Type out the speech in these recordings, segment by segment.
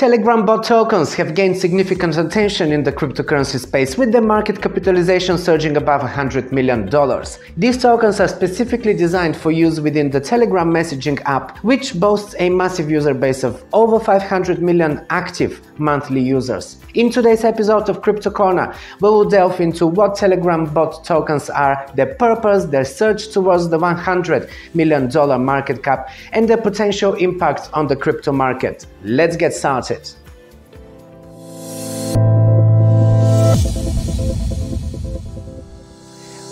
Telegram bot tokens have gained significant attention in the cryptocurrency space with their market capitalization surging above $100 million. These tokens are specifically designed for use within the Telegram messaging app, which boasts a massive user base of over 500 million active monthly users. In today's episode of Crypto Corner, we will delve into what Telegram bot tokens are, their purpose, their search towards the $100 million market cap, and their potential impact on the crypto market. Let's get started started.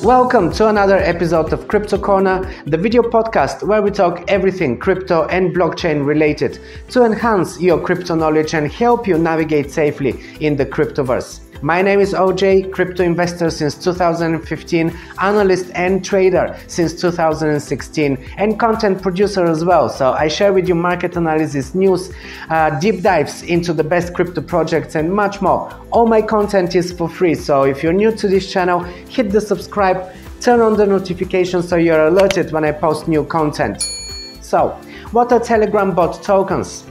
Welcome to another episode of Crypto Corner, the video podcast where we talk everything crypto and blockchain related to enhance your crypto knowledge and help you navigate safely in the cryptoverse. My name is OJ, crypto investor since 2015, analyst and trader since 2016, and content producer as well. So I share with you market analysis, news, uh, deep dives into the best crypto projects, and much more. All my content is for free. So if you're new to this channel, hit the subscribe, turn on the notifications so you're alerted when I post new content. So, what are Telegram bot tokens?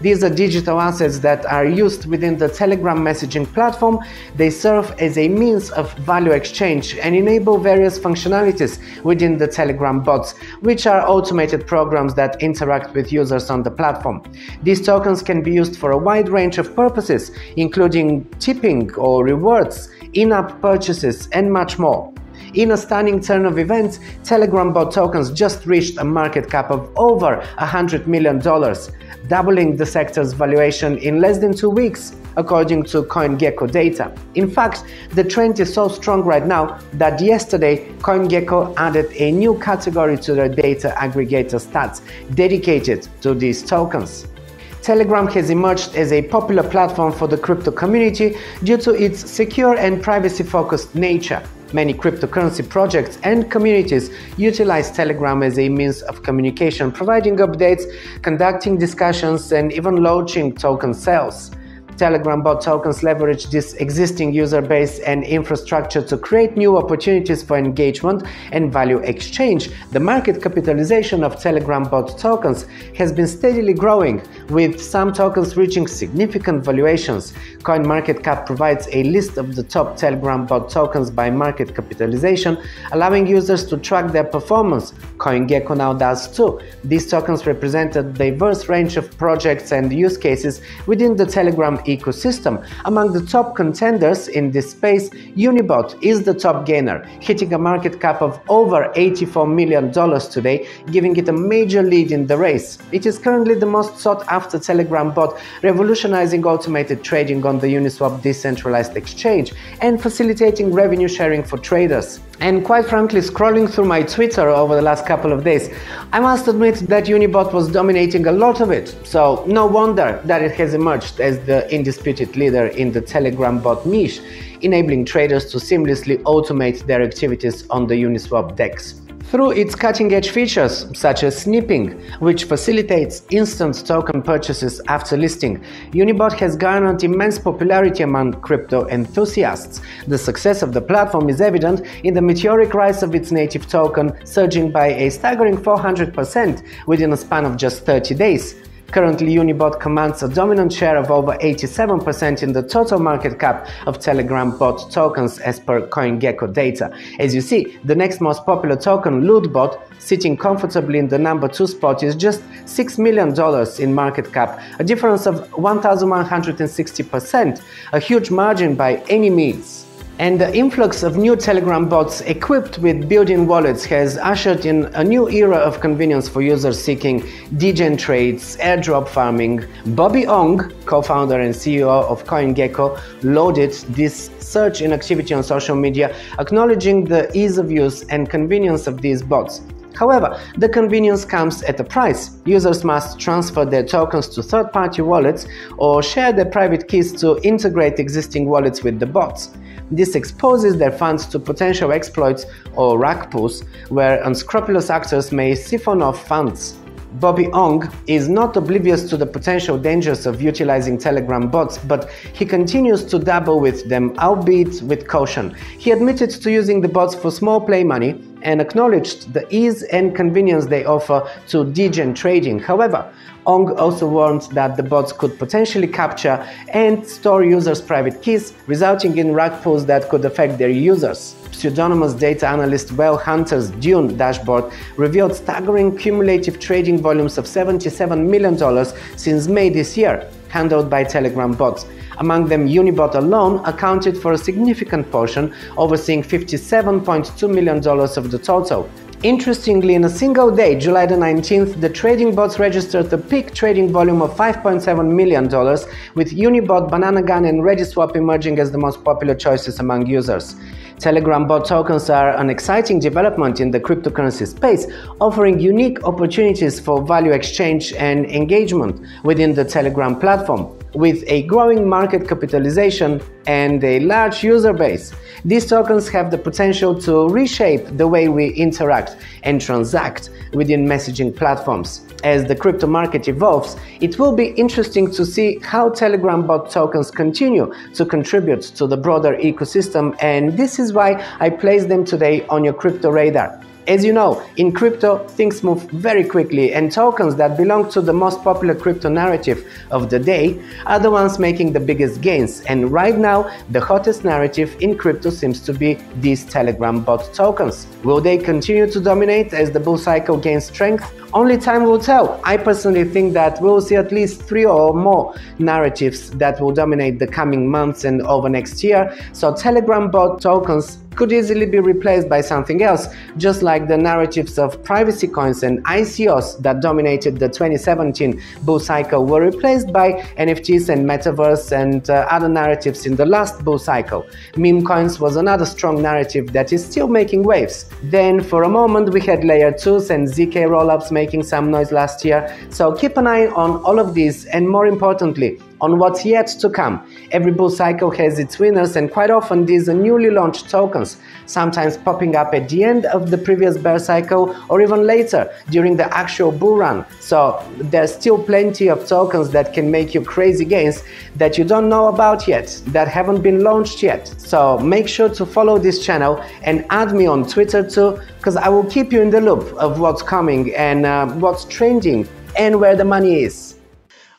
These are digital assets that are used within the Telegram messaging platform. They serve as a means of value exchange and enable various functionalities within the Telegram bots, which are automated programs that interact with users on the platform. These tokens can be used for a wide range of purposes, including tipping or rewards, in app purchases, and much more. In a stunning turn of events, Telegram bot tokens just reached a market cap of over $100 million, doubling the sector's valuation in less than two weeks, according to CoinGecko data. In fact, the trend is so strong right now that yesterday CoinGecko added a new category to their data aggregator stats dedicated to these tokens. Telegram has emerged as a popular platform for the crypto community due to its secure and privacy focused nature. Many cryptocurrency projects and communities utilize Telegram as a means of communication, providing updates, conducting discussions, and even launching token sales. Telegram bot tokens leverage this existing user base and infrastructure to create new opportunities for engagement and value exchange. The market capitalization of Telegram bot tokens has been steadily growing, with some tokens reaching significant valuations. CoinMarketCap provides a list of the top Telegram bot tokens by market capitalization, allowing users to track their performance. CoinGecko now does too. These tokens represent a diverse range of projects and use cases within the Telegram ecosystem. Among the top contenders in this space, Unibot is the top gainer, hitting a market cap of over $84 million today, giving it a major lead in the race. It is currently the most sought after Telegram bot, revolutionizing automated trading on the Uniswap decentralized exchange and facilitating revenue sharing for traders. And quite frankly, scrolling through my Twitter over the last couple of days, I must admit that Unibot was dominating a lot of it. So no wonder that it has emerged as the undisputed leader in the Telegram bot niche, enabling traders to seamlessly automate their activities on the Uniswap DEX. Through its cutting edge features, such as snipping, which facilitates instant token purchases after listing, Unibot has garnered immense popularity among crypto enthusiasts. The success of the platform is evident in the meteoric rise of its native token, surging by a staggering 400% within a span of just 30 days. Currently, Unibot commands a dominant share of over 87% in the total market cap of Telegram bot tokens as per CoinGecko data. As you see, the next most popular token, Lootbot, sitting comfortably in the number 2 spot is just $6 million in market cap, a difference of 1160%, a huge margin by any means. And the influx of new Telegram bots equipped with built-in wallets has ushered in a new era of convenience for users seeking degen trades, airdrop farming. Bobby Ong, co-founder and CEO of CoinGecko, loaded this surge in activity on social media, acknowledging the ease of use and convenience of these bots. However, the convenience comes at a price. Users must transfer their tokens to third party wallets or share their private keys to integrate existing wallets with the bots. This exposes their funds to potential exploits or rug pulls, where unscrupulous actors may siphon off funds. Bobby Ong is not oblivious to the potential dangers of utilizing Telegram bots, but he continues to dabble with them, albeit with caution. He admitted to using the bots for small play money and acknowledged the ease and convenience they offer to degen trading. However, Ong also warned that the bots could potentially capture and store users' private keys, resulting in rug pulls that could affect their users. Pseudonymous data analyst Whale Hunter's Dune dashboard revealed staggering cumulative trading volumes of $77 million since May this year, handled by Telegram bots. Among them, Unibot alone accounted for a significant portion, overseeing $57.2 million of the total. Interestingly, in a single day, July the 19th, the trading bots registered a peak trading volume of $5.7 million, with Unibot, Banana Gun, and ReadySwap emerging as the most popular choices among users. Telegram bot tokens are an exciting development in the cryptocurrency space, offering unique opportunities for value exchange and engagement within the Telegram platform. With a growing market capitalization and a large user base, these tokens have the potential to reshape the way we interact and transact within messaging platforms. As the crypto market evolves, it will be interesting to see how Telegram bot tokens continue to contribute to the broader ecosystem, and this is why I place them today on your crypto radar. As you know, in crypto, things move very quickly, and tokens that belong to the most popular crypto narrative of the day are the ones making the biggest gains. And right now, the hottest narrative in crypto seems to be these Telegram bot tokens. Will they continue to dominate as the bull cycle gains strength? Only time will tell. I personally think that we'll see at least three or more narratives that will dominate the coming months and over next year. So, Telegram bot tokens could easily be replaced by something else, just like the narratives of privacy coins and ICOs that dominated the 2017 bull cycle were replaced by NFTs and metaverse and uh, other narratives in the last bull cycle. Meme coins was another strong narrative that is still making waves. Then, for a moment, we had layer 2s and ZK rollups making some noise last year, so keep an eye on all of these and more importantly, on what's yet to come. Every bull cycle has its winners, and quite often these are newly launched tokens, sometimes popping up at the end of the previous bear cycle or even later during the actual bull run. So there's still plenty of tokens that can make you crazy gains that you don't know about yet, that haven't been launched yet. So make sure to follow this channel and add me on Twitter too, because I will keep you in the loop of what's coming and uh, what's trending and where the money is.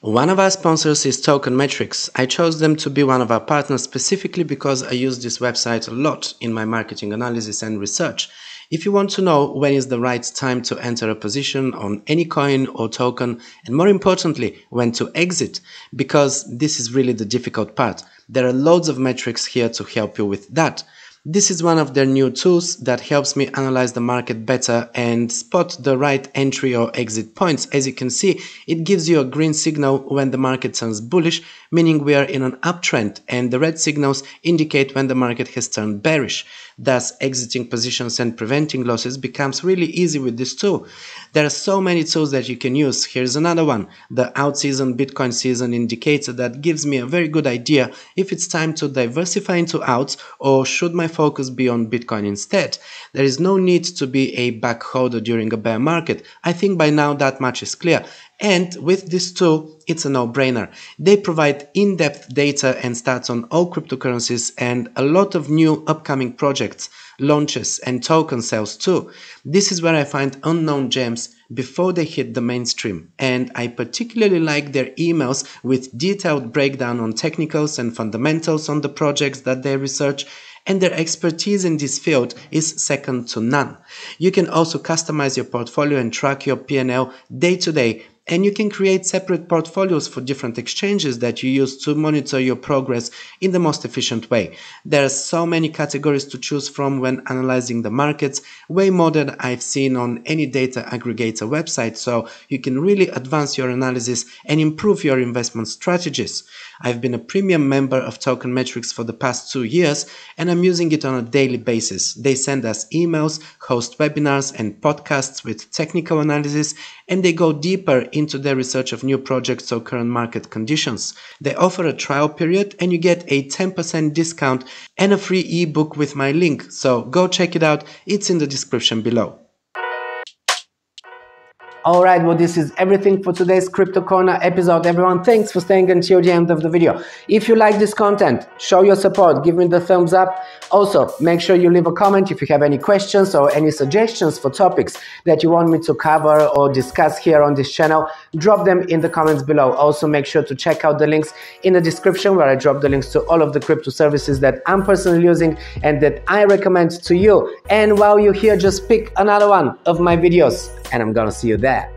One of our sponsors is Token Metrics. I chose them to be one of our partners specifically because I use this website a lot in my marketing analysis and research. If you want to know when is the right time to enter a position on any coin or token, and more importantly, when to exit, because this is really the difficult part. There are loads of metrics here to help you with that. This is one of their new tools that helps me analyze the market better and spot the right entry or exit points. As you can see, it gives you a green signal when the market turns bullish, meaning we are in an uptrend, and the red signals indicate when the market has turned bearish. Thus, exiting positions and preventing losses becomes really easy with this tool. There are so many tools that you can use. Here's another one. The alt season Bitcoin season indicator that gives me a very good idea if it's time to diversify into alts or should my focus be on Bitcoin instead. There is no need to be a bag holder during a bear market. I think by now that much is clear. And with this tool, it's a no-brainer. They provide in-depth data and stats on all cryptocurrencies and a lot of new upcoming projects, launches and token sales too. This is where I find unknown gems before they hit the mainstream. And I particularly like their emails with detailed breakdown on technicals and fundamentals on the projects that they research and their expertise in this field is second to none. You can also customize your portfolio and track your P&L day to day and you can create separate portfolios for different exchanges that you use to monitor your progress in the most efficient way. There are so many categories to choose from when analyzing the markets, way more than I've seen on any data aggregator website, so you can really advance your analysis and improve your investment strategies. I've been a premium member of Token Metrics for the past two years and I'm using it on a daily basis. They send us emails, host webinars and podcasts with technical analysis and they go deeper into the research of new projects or current market conditions. They offer a trial period and you get a 10% discount and a free ebook with my link. So go check it out. It's in the description below. All right, well, this is everything for today's Crypto Corner episode. Everyone, thanks for staying until the end of the video. If you like this content, show your support, give me the thumbs up. Also, make sure you leave a comment if you have any questions or any suggestions for topics that you want me to cover or discuss here on this channel. Drop them in the comments below. Also, make sure to check out the links in the description where I drop the links to all of the crypto services that I'm personally using and that I recommend to you. And while you're here, just pick another one of my videos, and I'm gonna see you there.